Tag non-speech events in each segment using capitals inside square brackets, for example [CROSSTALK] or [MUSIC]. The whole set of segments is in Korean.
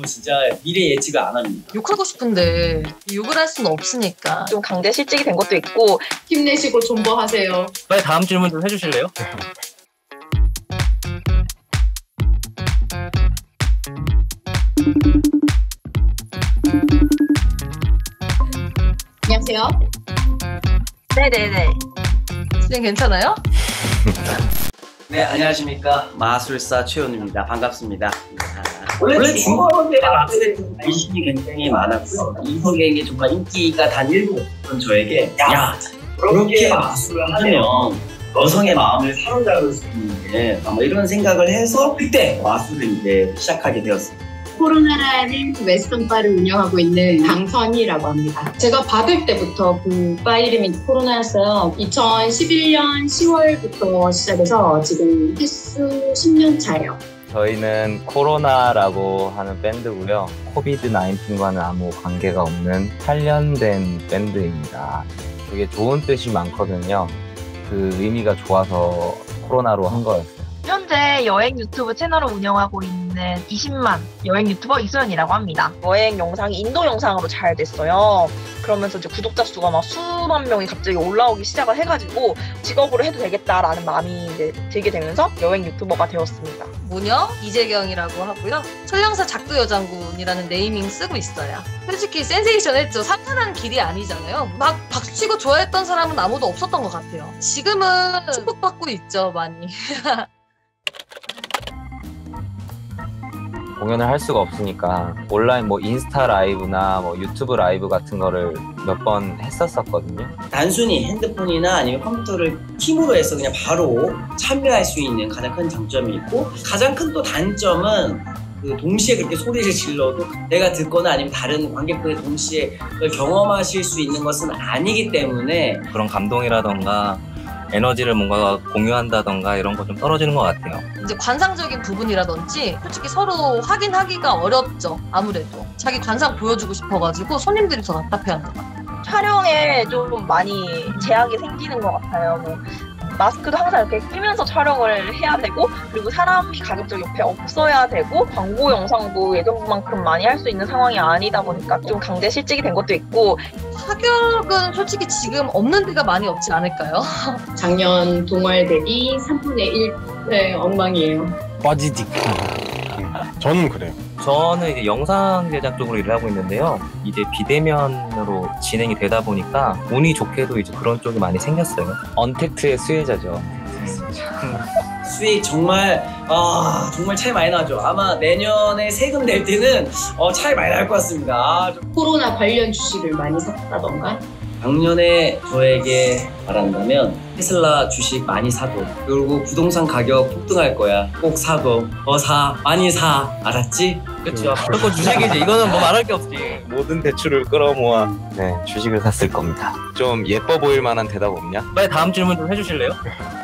저 진짜 미래 예측을 안 합니다. 욕하고 싶은데 욕을 할 수는 없으니까. 좀 강제 실직이 된 것도 있고 힘내시고 존버하세요. 빨리 다음 질문 좀 해주실래요? 안녕하세요. 네네네 선생님 괜찮아요? [LAUGHS] 네, 안녕하십니까. 마술사 최훈입니다. 반갑습니다. 원래 중고대 마술에 관심이 굉장히 많았고요. 이성에게 정말 인기가 단 1번 저에게 야, 그렇게 마술을 하면 여성의 마음을 사로잡을 수 있는데 아마 이런 생각을 해서 그때 마술을 이제 시작하게 되었습니다. 코로나라는 웨스턴 바를 운영하고 있는 강선이라고 합니다. 제가 받을 때부터 그 바 이름이 코로나였어요. 2011년 10월부터 시작해서 지금 횟수 10년 차예요. 저희는 코로나라고 하는 밴드고요. 코비드 19과는 아무 관계가 없는 8년 된 밴드입니다. 되게 좋은 뜻이 많거든요. 그 의미가 좋아서 코로나로 한 거였어요. 현재 여행 유튜브 채널을 운영하고 있는 20만 여행 유튜버 이소연이라고 합니다. 여행 영상이 인도 영상으로 잘 됐어요. 그러면서 이제 구독자 수가 막 수만 명이 갑자기 올라오기 시작을 해가지고 직업으로 해도 되겠다라는 마음이 이제 들게 되면서 여행 유튜버가 되었습니다. 모녀 이재경이라고 하고요. 천량사 작두 여장군이라는 네이밍 쓰고 있어요. 솔직히 센세이션했죠. 사탄한 길이 아니잖아요. 막 박수치고 좋아했던 사람은 아무도 없었던 것 같아요. 지금은 축복받고 있죠, 많이. [LAUGHS] 공연을 할 수가 없으니까 온라인 뭐 인스타 라이브나 뭐 유튜브 라이브 같은 거를 몇 번 했었었거든요. 단순히 핸드폰이나 아니면 컴퓨터를 팀으로 해서 그냥 바로 참여할 수 있는 가장 큰 장점이 있고 가장 큰 또 단점은 그 동시에 그렇게 소리를 질러도 내가 듣거나 아니면 다른 관객들이 동시에 그걸 경험하실 수 있는 것은 아니기 때문에 그런 감동이라던가 에너지를 뭔가 공유한다던가 이런 거 좀 떨어지는 것 같아요. 이제 관상적인 부분이라든지 솔직히 서로 확인하기가 어렵죠. 아무래도 자기 관상 보여주고 싶어가지고 손님들이 더 답답해하는 것 같아요. 촬영에 좀 많이 제약이 생기는 것 같아요. 뭐 마스크도 항상 이렇게 끼면서 촬영을 해야 되고 그리고 사람이 가급적 옆에 없어야 되고 광고 영상도 예전만큼 많이 할 수 있는 상황이 아니다 보니까 좀 강제 실직이 된 것도 있고 타격은 솔직히 지금 없는 데가 많이 없지 않을까요? [LAUGHS] 작년 동월 대비 3분의 1의 엉망이에요. 빠지직. 저는 그래요. 저는 이제 영상 제작 쪽으로 일을 하고 있는데요. 이제 비대면으로 진행이 되다 보니까 운이 좋게도 이제 그런 쪽이 많이 생겼어요. 언택트의 수혜자죠. [LAUGHS] 수익 정말 아 정말 차이 많이 나죠. 아마 내년에 세금 낼 때는 어, 차이 많이 날 것 같습니다. 아, 좀 코로나 관련 주식을 많이 샀다던가 작년에 저에게 말한다면 테슬라 주식 많이 사도 그리고 부동산 가격 폭등할 거야 꼭 사도 더사 많이 사 알았지? 그렇죠. 무조건 주식이지. 이거는 뭐 말할 게 없지. 모든 대출을 끌어모아 네 주식을 샀을 겁니다. 좀 예뻐 보일 만한 대답 없냐? 빨리 다음 질문 좀 해주실래요? [LAUGHS]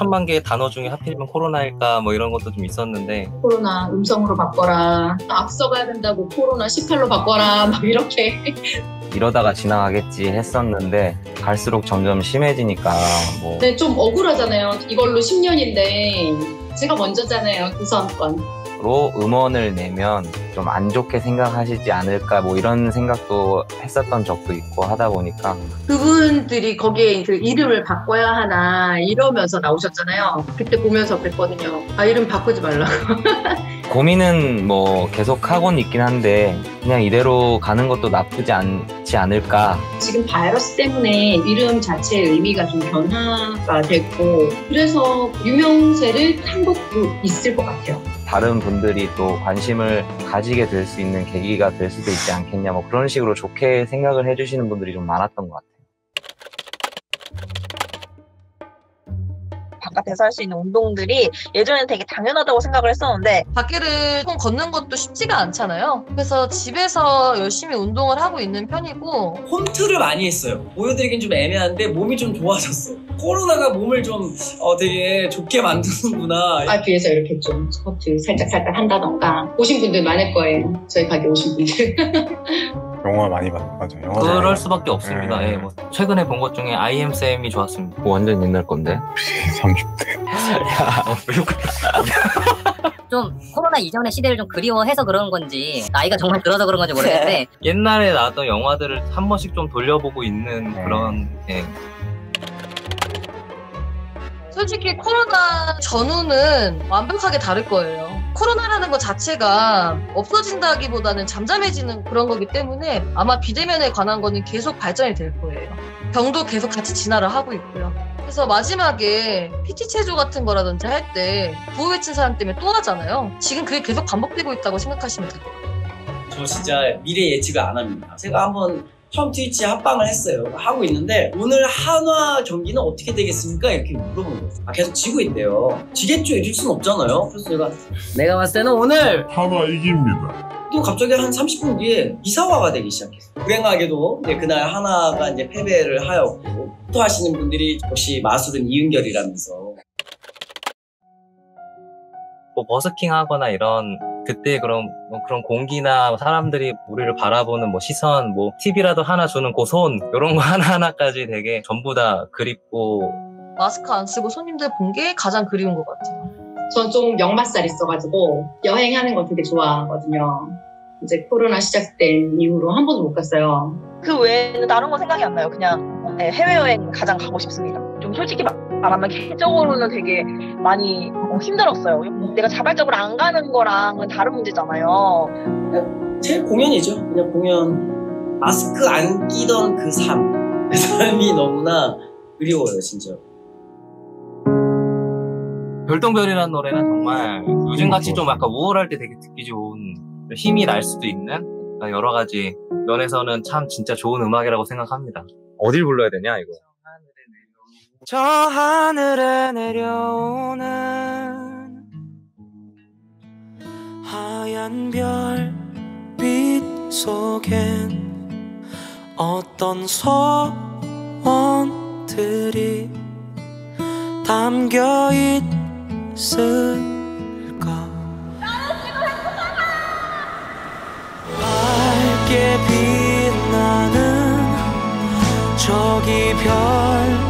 천만 개의 단어 중에 하필이면 코로나일까 뭐 이런 것도 좀 있었는데 코로나 음성으로 바꿔라 앞서가야 된다고 코로나 18로 바꿔라 막 이렇게 [LAUGHS] 이러다가 지나가겠지 했었는데 갈수록 점점 심해지니까 뭐 네, 좀 억울하잖아요. 이걸로 10년인데 제가 먼저잖아요. 그 구성권. 로 음원을 내면 좀 안 좋게 생각하시지 않을까 뭐 이런 생각도 했었던 적도 있고 하다 보니까 그분들이 거기에 그 이름을 바꿔야 하나 이러면서 나오셨잖아요. 그때 보면서 그랬거든요. 아 이름 바꾸지 말라고. [LAUGHS] 고민은 뭐 계속 하곤 있긴 한데 그냥 이대로 가는 것도 나쁘지 않지 않을까 지금 바이러스 때문에 이름 자체의 의미가 좀 변화가 됐고 그래서 유명세를 탄 것도 있을 것 같아요. 다른 분들이 또 관심을 가지게 될 수 있는 계기가 될 수도 있지 않겠냐 뭐 그런 식으로 좋게 생각을 해주시는 분들이 좀 많았던 것 같아요. 바깥에서 할 수 있는 운동들이 예전에는 되게 당연하다고 생각을 했었는데 밖에를 통 걷는 것도 쉽지가 않잖아요. 그래서 집에서 열심히 운동을 하고 있는 편이고 홈트를 많이 했어요 보여드리긴 좀 애매한데 몸이 좀 좋아졌어 코로나가 몸을 좀 어, 되게 좋게 만드는구나 아 뒤에서 이렇게 좀 스쿼트 살짝살짝 한다던가 오신 분들 많을 거예요. 저희 가게 오신 분들. [LAUGHS] 영화 많이 봤, 맞아. 영화 그럴 수밖에 없습니다. 네. 예, 뭐 최근에 본 것 중에 IM 쌤이 좋았습니다. 뭐 완전 옛날 건데 30대. 어, 왜 그래? 코로나 이전의 시대를 좀 그리워해서 그런 건지 나이가 정말 들어서 그런 건지 모르겠는데 옛날에 나왔던 영화들을 한 번씩 좀 돌려보고 있는 네. 그런 예, 솔직히 코로나 전후는 완벽하게 다를 거예요. 코로나라는 것 자체가 없어진다기보다는 잠잠해지는 그런 거기 때문에 아마 비대면에 관한 거는 계속 발전이 될 거예요. 병도 계속 같이 진화를 하고 있고요. 그래서 마지막에 PT 체조 같은 거라든지 할 때 구호 외친 사람 때문에 또 하잖아요. 지금 그게 계속 반복되고 있다고 생각하시면 돼요. 저 진짜 미래 예측을 안 합니다. 제가 한번 처음 트위치 합방을 했어요. 하고 있는데 오늘 한화 경기는 어떻게 되겠습니까? 이렇게 물어보는 거예요. 아, 계속 지고 있대요. 지겠죠? 이럴 순 없잖아요. 그래서 제가 내가 봤을 때는 오늘 한화 이깁니다. 또 갑자기 한 30분 뒤에 이사화가 되기 시작했어요. 불행하게도 이제 그날 하나가 이제 패배를 하였고 또 하시는 분들이 역시 마술은 이은결이라면서 뭐 버스킹 하거나 이런 그때 그런 뭐 그런 공기나 사람들이 우리를 바라보는 뭐 시선 뭐 팁이라도 하나 주는 그손 이런 거 [LAUGHS] 하나 하나까지 되게 전부 다 그립고 마스크 안 쓰고 손님들 본 게 가장 그리운 것 같아요. 전 좀 역맛살 있어가지고 여행하는 거 되게 좋아하거든요. 이제 코로나 시작된 이후로 한 번도 못 갔어요. 그 외에는 다른 거 생각이 안 나요. 그냥 네, 해외여행 가장 가고 싶습니다. 좀 솔직히 말- 말하면 개인적으로는 되게 많이 어, 힘들었어요. 내가 자발적으로 안 가는 거랑은 다른 문제잖아요. 제 공연이죠. 그냥 공연 마스크 안 끼던 그 삶. 그 삶이 너무나 그리워요, 진짜. 별똥별이라는 노래는 정말 요즘같이 좀 약간 우울할 때 되게 듣기 좋은 힘이 날 수도 있는 여러 가지 면에서는 참 진짜 좋은 음악이라고 생각합니다. 어딜 불러야 되냐 이거? 저 하늘에 내려오는 하얀 별빛 속엔 어떤 소원들이 담겨 있을까? 밝게 빛나는 저기 별